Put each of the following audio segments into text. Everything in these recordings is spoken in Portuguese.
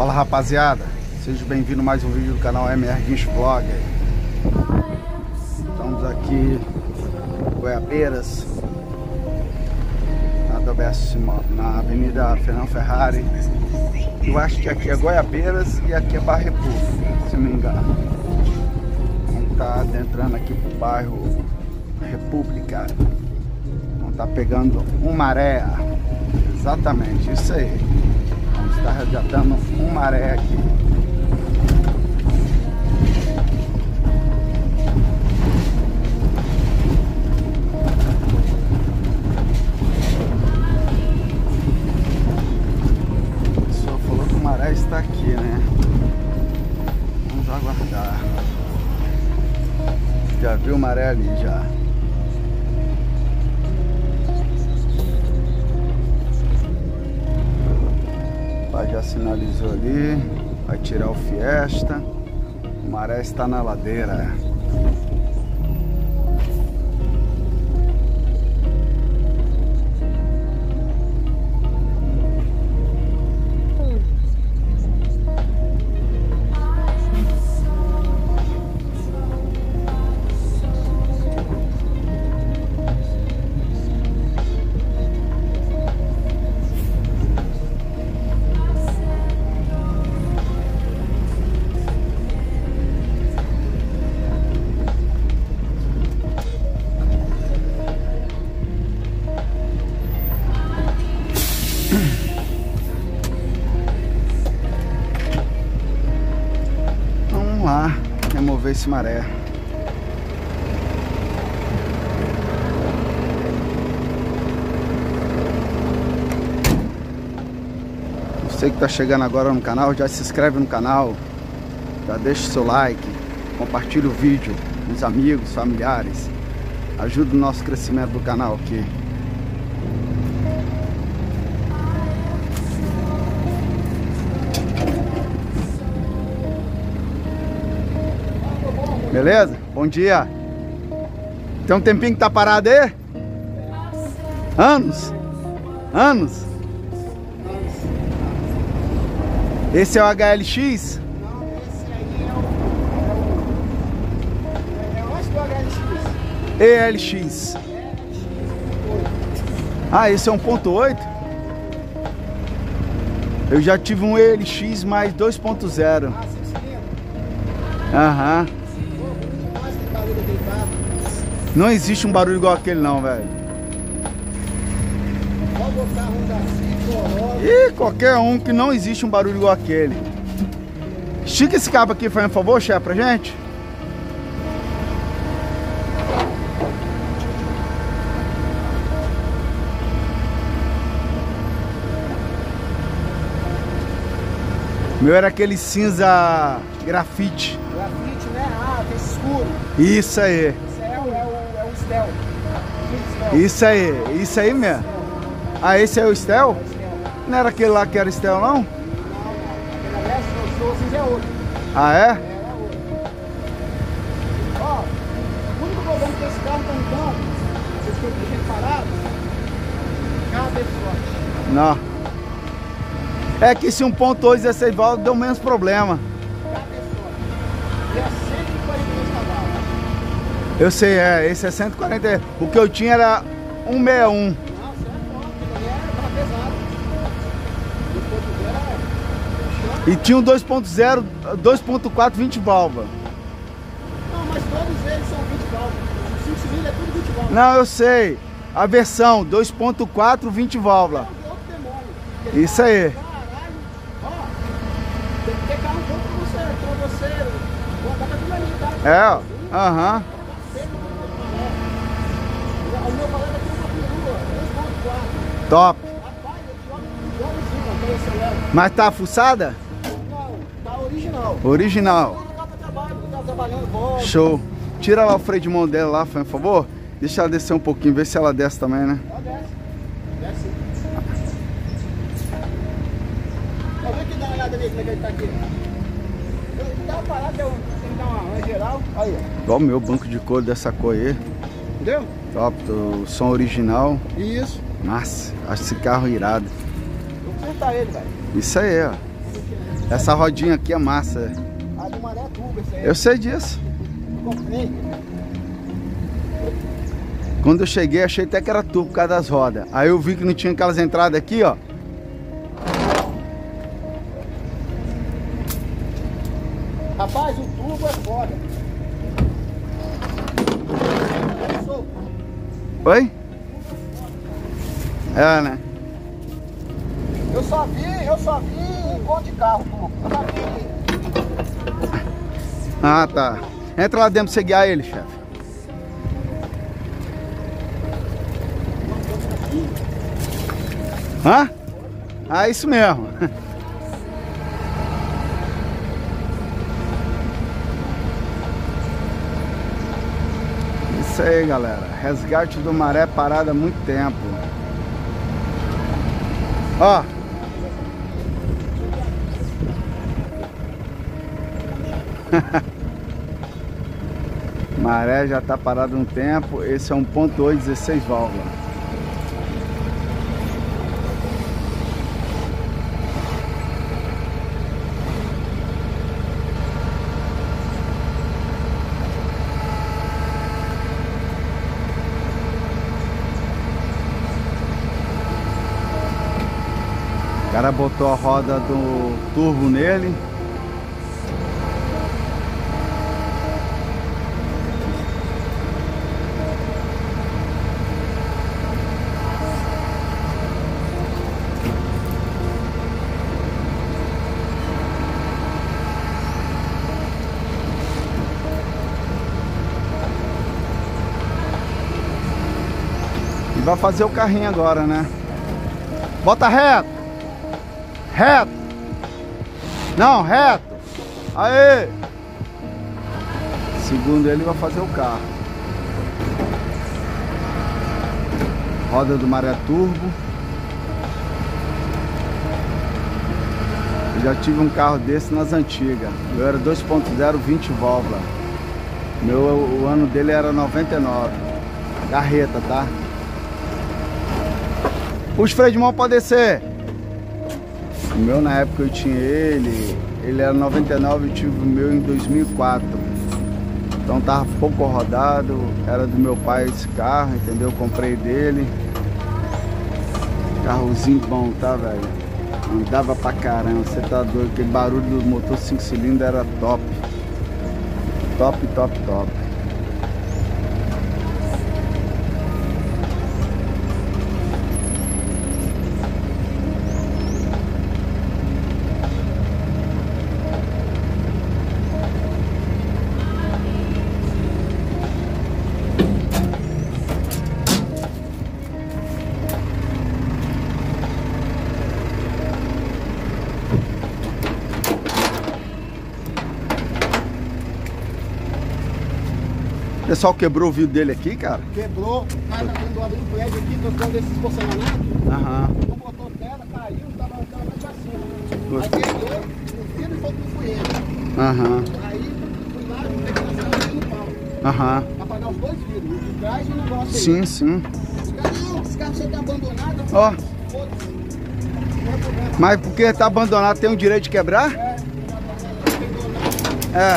Fala rapaziada, sejam bem-vindos a mais um vídeo do canal MR Guincho Vlog. Estamos aqui em Goiabeiras na, na Avenida Fernão Ferrari. Eu acho que aqui é Goiabeiras e aqui é República, se não me engano. Vamos estar tá adentrando aqui pro bairro República. Vamos estar tá pegando um maré. Exatamente, isso aí está resgatando um maré aqui. O pessoal falou que o maré está aqui, né? Vamos aguardar. Já viu o maré ali já. Já sinalizou ali, vai tirar o Fiesta. O maré está na ladeira. Esse maré. Você que está chegando agora no canal, já se inscreve no canal, já deixa o seu like, compartilha o vídeo com os amigos, familiares. Ajuda o nosso crescimento do canal aqui. Beleza? Bom dia. Tem um tempinho que tá parado aí? Anos? Anos? Esse é o HLX? Não, esse aí é o... É, é, HLX. ELX. Ah, esse é 1.8? Eu já tive um ELX mais 2.0. Ah, Aham. Não existe um barulho igual aquele não, velho. Ih, qualquer um que não existe um barulho igual aquele. Estica esse cabo aqui, faz um favor, chefe, pra gente. Meu era aquele cinza grafite. Escuro. Isso aí. Isso aí, isso aí mesmo. Ah, esse é o Stel? Não era aquele lá que era Stel, não? Não, não. Aquele é outro. Ah, é? É, outro. Ó, o único problema que esse carro tá então, vocês que eu reparado, cabe forte. Não. É que se 1.8 16 válvulas deu menos problema. Eu sei, é, esse é 140. O que eu tinha era 161. Não, E tinha um 2.0, 2.4, 20 válvulas. Não, mas todos eles são 20 válvulas. O 5 cilindros é tudo 20 válvulas. Não, eu sei. A versão 2.4, 20 válvulas. Isso aí. Caralho. Ó, tem que Top. Mas tá fuçada? Não, tá original. Original. Show. Tira lá o freio de mão dela lá, por favor. Deixa ela descer um pouquinho, ver se ela desce também, né? Ela desce. Desce. Dar uma olhada ali, como é que ele tá aqui. Uma parada, que dar uma, geral. O meu banco de couro dessa cor aí. Entendeu? Top, o som original. Isso. Nossa, acho esse carro irado. Vou consertar ele, velho. Isso aí, ó. Essa rodinha aqui é massa. A do maré turbo, esse aí. Eu sei disso. comprei. Quando eu cheguei, achei até que era turbo por causa das rodas. Aí eu vi que não tinha aquelas entradas aqui, ó. Rapaz, o turbo é foda. Oi? É, né? Eu só vi, eu só vi em ponto de carro, turbo. Eu só vi. Ah, tá. Entra lá dentro pra você guiar ele, chefe. Hã? Ah, isso mesmo. Isso aí, galera. Resgate do maré parado há muito tempo. Ó. Maré já tá parado um tempo. Esse é um ponto 8, 16 válvulas. Cara botou a roda do turbo nele. E vai fazer o carrinho agora, né? Bota reto. Reto. Não, reto. Aê. Segundo ele, vai fazer o carro. Roda do Maré Turbo. Eu já tive um carro desse nas antigas. Eu era 2.0, 20 válvula. Meu, o ano dele era 99. Carreta, tá? Puxa o freio de mão pra descer. O meu na época eu tinha ele, ele era 99, eu tive o meu em 2004. Então tava pouco rodado, era do meu pai esse carro, entendeu? Comprei dele. Carrozinho bom, tá, velho? Andava pra caramba, você tá doido, aquele barulho do motor 5 cilindros era top. Top, top, top. Pessoal quebrou o vidro dele aqui, cara? Quebrou, mas quando abriu o prédio aqui, trocando esses porcelanatos, Aham. não botou pedra, caiu, tava, tava mais pra cima. Aí quebrou, o vidro foi pro fueiro. Aham. Aí fui lá, peguei na sala no pau. Aham. Pra pagar os dois vidros, o de trás e o negócio aí. Sim, sim. Os caras, não, esse carro você tá abandonado. Ó. Mas porque tá abandonado tem o direito de quebrar? É, abandonado. É.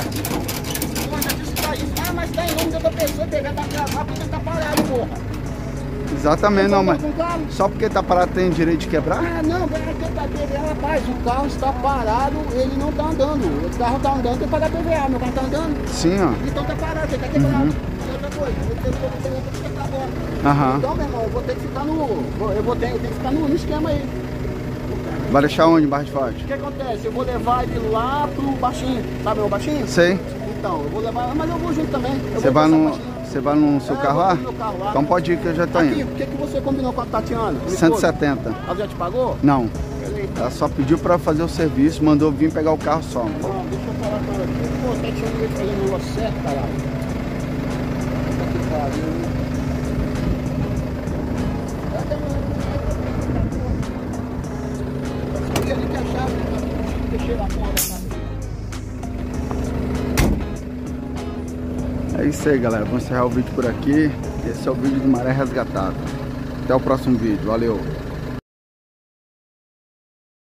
Pô, já disse pra isso. Ah, mas tá em nome de outra pessoa, pegar pra gravar porque tá parado, porra. Exatamente, não, mas o carro. só porque tá parado tem direito de quebrar? Ah, não, que tá PVA, rapaz, o carro está parado, ele não tá andando. O carro tá andando, tem que pagar PVA, meu carro tá andando, Sim, ó. então tá parado, ele tá quebrado. E outra coisa, eu tenho que tá agora. Então, meu irmão, eu vou ter que ficar no. Eu vou ter, eu tenho que ficar no, no esquema aí. Vai deixar onde, Barra de Forte? O que acontece? Eu vou levar ele lá pro baixinho, sabe o baixinho? Sei. Então, eu vou levar, mas eu vou junto também. Você vai no. Você vai no seu É, carro lá? carro lá. Então pode ir que eu já tô Aqui, indo. o que, que você combinou com a Tatiana? minha esposa? 170. Ela já te pagou? Não. Ela só pediu pra fazer o serviço, mandou vir pegar o carro só. Não, deixa eu falar com ela aqui. Pô, tá deixando ele fazer o negócio certo, caralho. Puta que pariu. Isso aí, galera. Vamos encerrar o vídeo por aqui. Esse é o vídeo do Maré Resgatado. Até o próximo vídeo. Valeu!